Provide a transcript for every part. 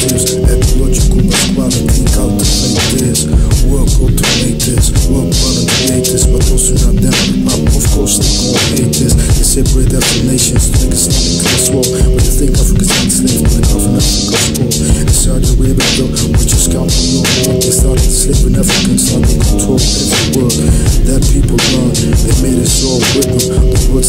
creatives, ecological equality, cultivate this. Work automate this, work while create this, but those who not them, of course they gon' hate this. They separate after nations, niggas not in class war. But you think Africa's enslaved, like African Africa's poor. In Saudi Arabia, though, we just count on your work. They started enslaving Africans, now they control every word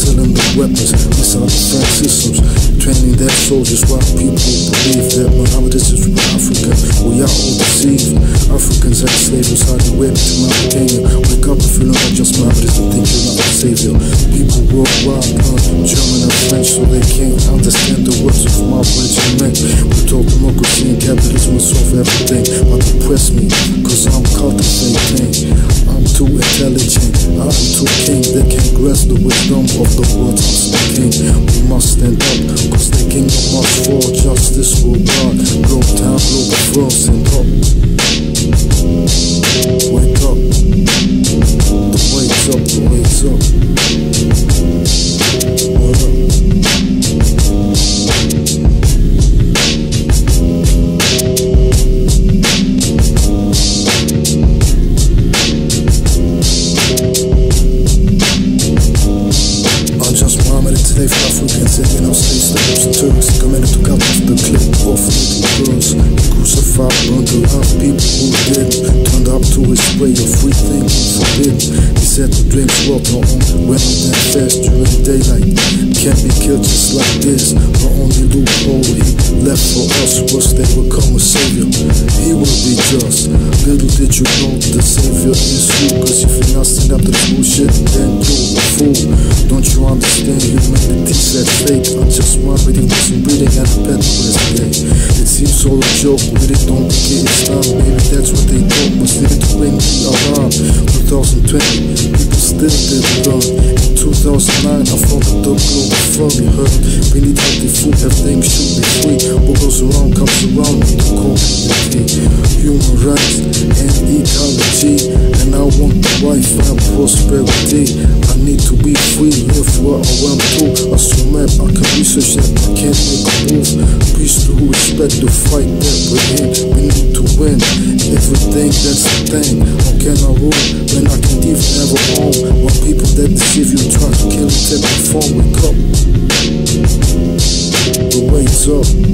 them. The words tell them the weapons, missile defense systems, training their soldiers while people believe that Muhammad is just Africa. We are all deceived. Africans enslaved in Saudi Arabia to Mauritania. Wake up and feel like just Muhammad and you're not a savior. People worldwide learn German and French so they can't understand the words of my regiment. We talk democracy and capitalism will solve everything. But impress me, They the wisdom of the words I'm. We must stand up, cause the kingdom must fall. Justice will rise. Grow time, blow the world, up. Today for Africans and you know slave slaves and Turks coming to cut off the clip off little girls crucified a lot of people who didn't turned up to his way of free thinking forbidden he said to drink water on when and fast during daylight. Can't be killed just like this. The only loophole he left for us was they would come a savior. He will be just little did you know the savior is you cause if you're not stand up to the bullshit. Then you're a fool. Don't you understand? Humanity's at fake. I'm just one reading this and breathing at the pet this day It seems all a joke but it don't get it done. Maybe that's what they thought was it to ring the alarm 2020 people still didn't learn In 2009 I thought the dope global fully heard. We need healthy food everything should be free. What goes around comes around with the community Human rights and ecology And I want the wife and prosperity. I need to be free, live where I want to. Assume that I can research that I can't make a move. Peace to respect the fight that we're in If we win everything that's the thing How can I rule? When I can't even have a home. People that deceive you try to kill and take the phone. Wake The wait's up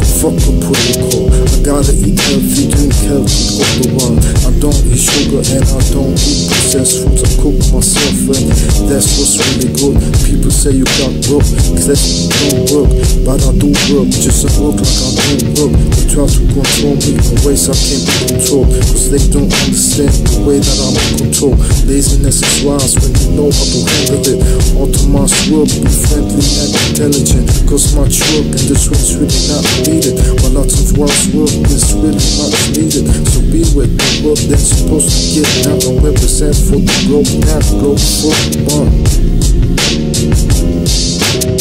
alone. Fuck, fuck, fuck a protocol. I gotta eat healthy, drink healthy, all the while. I don't eat sugar and I don't eat processed foods. I cook myself and that's what's really good. People say you got broke, cause that don't work. But I do work, just I work like I don't work. They try to control me in ways I can't be controlled. Cause they don't understand the way that I'm in control. Laziness is wise when you know how to handle it. Autonomous work, be friendly and intelligent. Cause much work in this world's really not needed. While lots of wise work is really much needed. So be with the work that's supposed to get down and represent for the globe, not globe for one.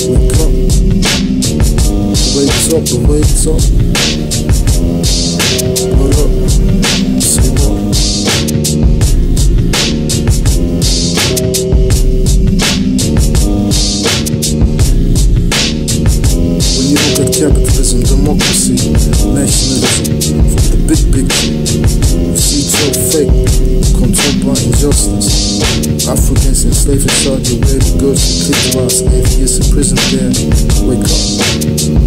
Wake up. Wakes up, wake up. Africans enslaved in Saudi Arabia, girls who click atheists in prison there. Wake up.